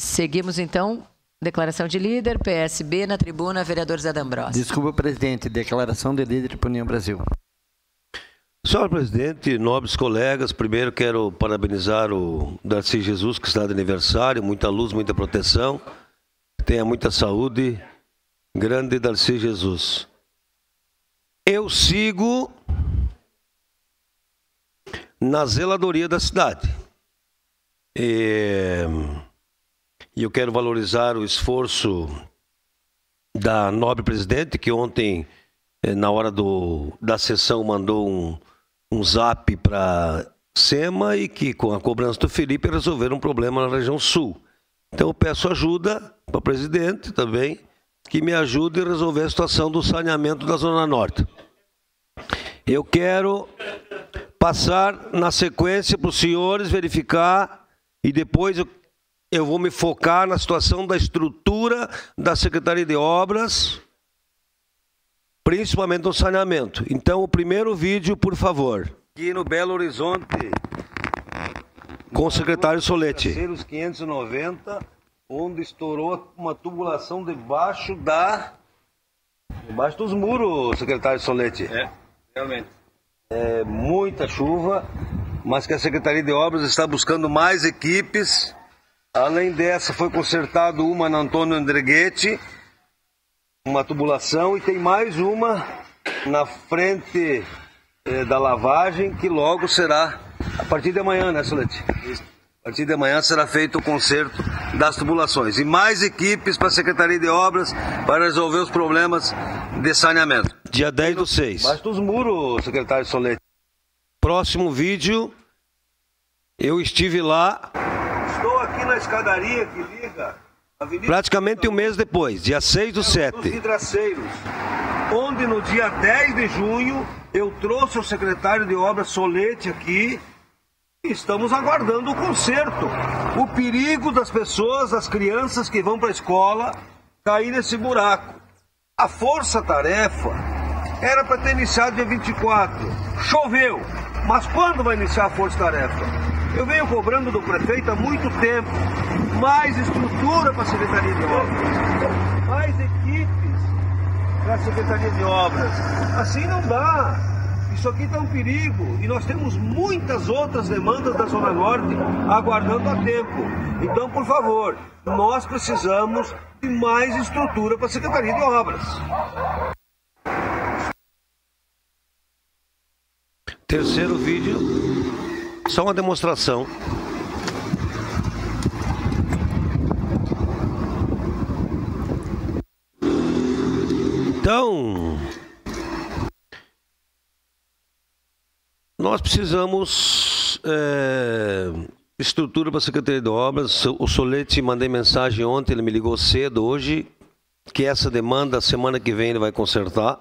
Seguimos então. Declaração de líder, PSB na tribuna, vereador Zé D'Ambrosio. Desculpa, presidente. Declaração de líder para União Brasil. Senhor presidente, nobres colegas, primeiro quero parabenizar o Darcy Jesus, que está de aniversário, muita luz, muita proteção, tenha muita saúde. Grande Darcy Jesus. Eu sigo na zeladoria da cidade. E e eu quero valorizar o esforço da nobre presidente, que ontem, eh, na hora do, da sessão, mandou um, um zap para SEMA e que, com a cobrança do Felipe, resolveram um problema na região sul. Então, eu peço ajuda para o presidente também, que me ajude a resolver a situação do saneamento da Zona Norte. Eu quero passar na sequência para os senhores verificar e depois eu eu vou me focar na situação da estrutura da Secretaria de Obras, principalmente no saneamento. Então, o primeiro vídeo, por favor. Aqui no Belo Horizonte, com o secretário Solete. 590, onde estourou uma tubulação debaixo da. debaixo dos muros, secretário Solete. É, realmente. É muita chuva, mas que a Secretaria de Obras está buscando mais equipes Além dessa, foi consertado uma na Antônio Andreguete, uma tubulação, e tem mais uma na frente eh, da lavagem, que logo será, a partir de amanhã, né, Solete? A partir de amanhã será feito o conserto das tubulações. E mais equipes para a Secretaria de Obras para resolver os problemas de saneamento. Dia 10 do 6. Basta os muros, secretário Solete. Próximo vídeo, eu estive lá escadaria que liga. Avenida Praticamente um mês depois, dia 6 do 7. Dos vidraceiros, onde no dia 10 de junho eu trouxe o secretário de obras Solete aqui. E estamos aguardando o conserto. O perigo das pessoas, das crianças que vão para a escola, cair nesse buraco. A força-tarefa era para ter iniciado dia 24. Choveu. Mas quando vai iniciar a força-tarefa? Eu venho cobrando do prefeito há muito tempo mais estrutura para a Secretaria de Obras, mais equipes para a Secretaria de Obras. Assim não dá. Isso aqui está um perigo e nós temos muitas outras demandas da Zona Norte aguardando a tempo. Então, por favor, nós precisamos de mais estrutura para a Secretaria de Obras. Terceiro vídeo só uma demonstração. Então, nós precisamos é, estrutura para a Secretaria de Obras. O Solete mandei mensagem ontem, ele me ligou cedo hoje, que essa demanda, semana que vem, ele vai consertar,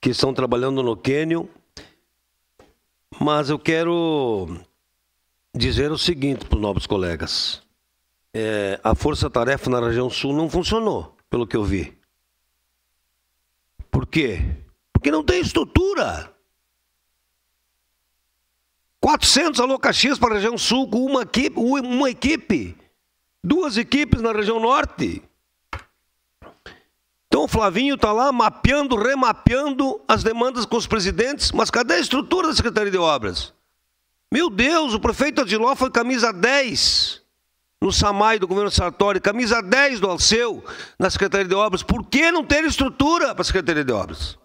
que estão trabalhando no Quênio mas eu quero dizer o seguinte para os nobres colegas. É, a força-tarefa na região sul não funcionou, pelo que eu vi. Por quê? Porque não tem estrutura. 400 alocaxias para a região sul com uma equipe, uma equipe, duas equipes na região norte. Então o Flavinho está lá mapeando, remapeando as demandas com os presidentes, mas cadê a estrutura da Secretaria de Obras? Meu Deus, o prefeito Adiló foi camisa 10 no SAMAI do governo Sartori, camisa 10 do Alceu na Secretaria de Obras. Por que não ter estrutura para a Secretaria de Obras?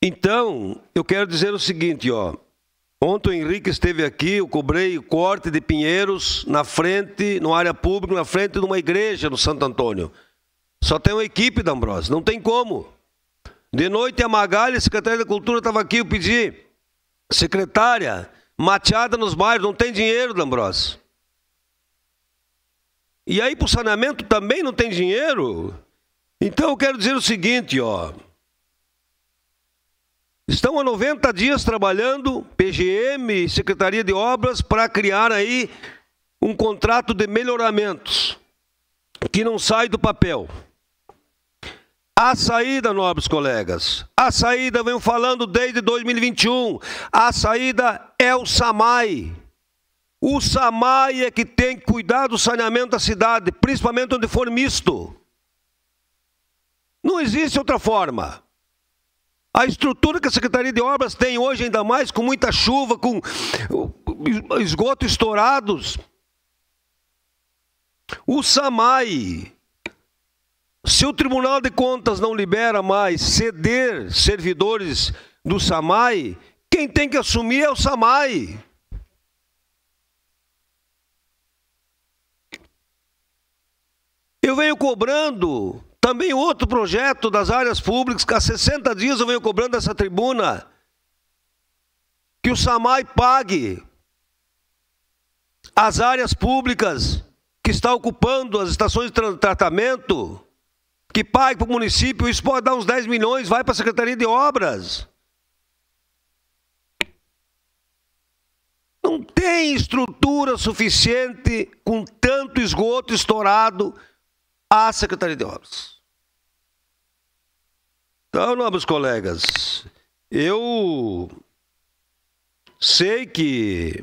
Então, eu quero dizer o seguinte, ó. Ontem o Henrique esteve aqui, eu cobrei o corte de pinheiros na frente, no área pública, na frente de uma igreja no Santo Antônio. Só tem uma equipe da Ambrose, não tem como. De noite a Magalha, secretária da Cultura estava aqui, eu pedi. Secretária, mateada nos bairros, não tem dinheiro, D'Ambrose. E aí para o saneamento também não tem dinheiro. Então eu quero dizer o seguinte, ó. Estão há 90 dias trabalhando, PGM, Secretaria de Obras, para criar aí um contrato de melhoramentos que não sai do papel. A saída, nobres colegas, a saída, venho falando desde 2021, a saída é o SAMAI. O SAMAI é que tem que cuidar do saneamento da cidade, principalmente onde for misto. Não existe outra forma. A estrutura que a Secretaria de Obras tem hoje, ainda mais com muita chuva, com esgoto estourados. O SAMAI, se o Tribunal de Contas não libera mais ceder servidores do SAMAI, quem tem que assumir é o SAMAI. Eu venho cobrando também outro projeto das áreas públicas, que há 60 dias eu venho cobrando essa tribuna, que o SAMAI pague as áreas públicas que está ocupando as estações de tratamento, que pague para o município, isso pode dar uns 10 milhões, vai para a Secretaria de Obras. Não tem estrutura suficiente com tanto esgoto estourado à Secretaria de Obras. Então, nobres colegas, eu sei que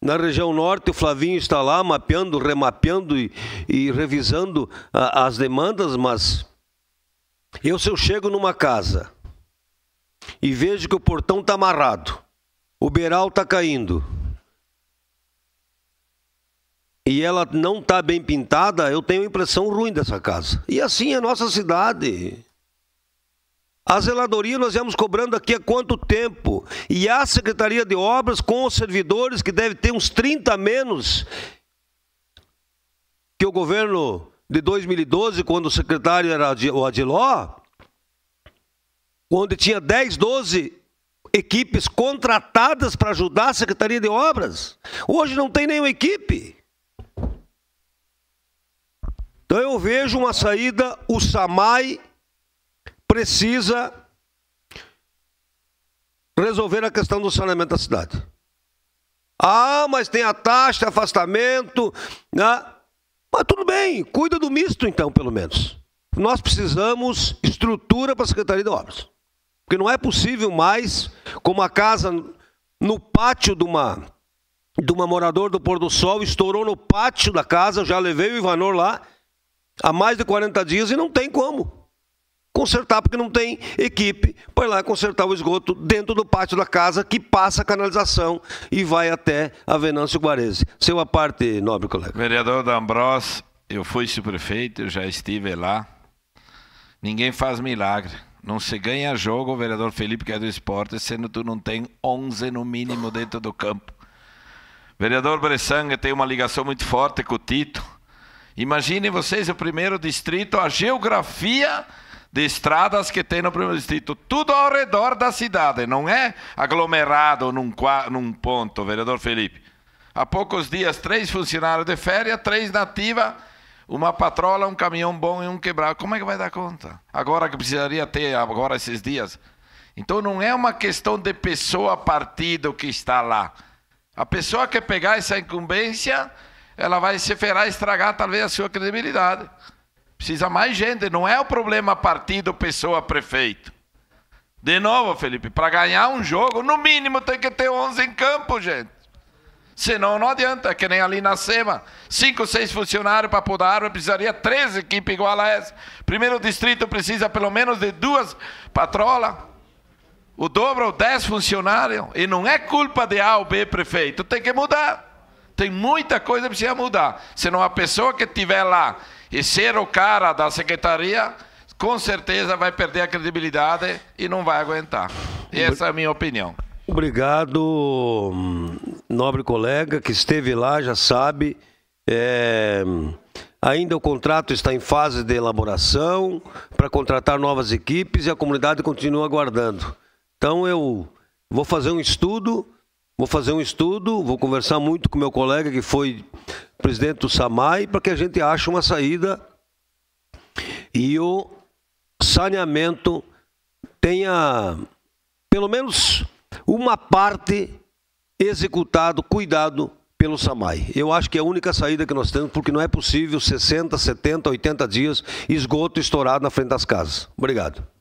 na região norte o Flavinho está lá mapeando, remapeando e, e revisando a, as demandas, mas eu se eu chego numa casa e vejo que o portão está amarrado, o beiral está caindo, e ela não está bem pintada, eu tenho impressão ruim dessa casa. E assim é a nossa cidade. A zeladoria nós viemos cobrando aqui há quanto tempo? E a Secretaria de Obras com os servidores, que deve ter uns 30 menos que o governo de 2012, quando o secretário era o Adiló, onde tinha 10, 12 equipes contratadas para ajudar a Secretaria de Obras. Hoje não tem nenhuma equipe. Então eu vejo uma saída, o SAMAI precisa resolver a questão do saneamento da cidade. Ah, mas tem a taxa de afastamento. Né? Mas tudo bem, cuida do misto então, pelo menos. Nós precisamos estrutura para a Secretaria de Obras. Porque não é possível mais, como a casa no pátio de uma, de uma morador do Pôr do Sol, estourou no pátio da casa, já levei o Ivanor lá, há mais de 40 dias e não tem como consertar, porque não tem equipe para ir lá consertar o esgoto dentro do pátio da casa que passa a canalização e vai até a Venâncio Guarese. Seu a parte, nobre colega. Vereador D'Ambros, eu fui prefeito, eu já estive lá. Ninguém faz milagre. Não se ganha jogo, vereador Felipe, que é do esporte, sendo tu não tem 11 no mínimo dentro do campo. Vereador Bressanga tem uma ligação muito forte com o Tito Imaginem vocês o primeiro distrito, a geografia de estradas que tem no primeiro distrito, tudo ao redor da cidade, não é aglomerado num, num ponto, vereador Felipe. Há poucos dias, três funcionários de férias, três nativas, uma patrola, um caminhão bom e um quebrado. Como é que vai dar conta? Agora que precisaria ter, agora esses dias. Então não é uma questão de pessoa partido que está lá. A pessoa que pegar essa incumbência ela vai se ferrar estragar talvez a sua credibilidade. Precisa mais gente, não é o problema partido, pessoa, prefeito. De novo, Felipe, para ganhar um jogo, no mínimo tem que ter 11 em campo, gente. Senão não adianta, é que nem ali na SEMA. Cinco, seis funcionários para podar árvore, precisaria três equipes igual a essa. Primeiro distrito precisa pelo menos de duas patrolas. O dobro ou dez funcionários. E não é culpa de A ou B prefeito, tem que mudar. Tem muita coisa que precisa mudar. Senão a pessoa que estiver lá e ser o cara da secretaria, com certeza vai perder a credibilidade e não vai aguentar. Essa é a minha opinião. Obrigado, nobre colega que esteve lá, já sabe. É, ainda o contrato está em fase de elaboração para contratar novas equipes e a comunidade continua aguardando. Então eu vou fazer um estudo Vou fazer um estudo, vou conversar muito com meu colega que foi presidente do SAMAI para que a gente ache uma saída e o saneamento tenha pelo menos uma parte executado, cuidado pelo SAMAI. Eu acho que é a única saída que nós temos, porque não é possível 60, 70, 80 dias esgoto estourado na frente das casas. Obrigado.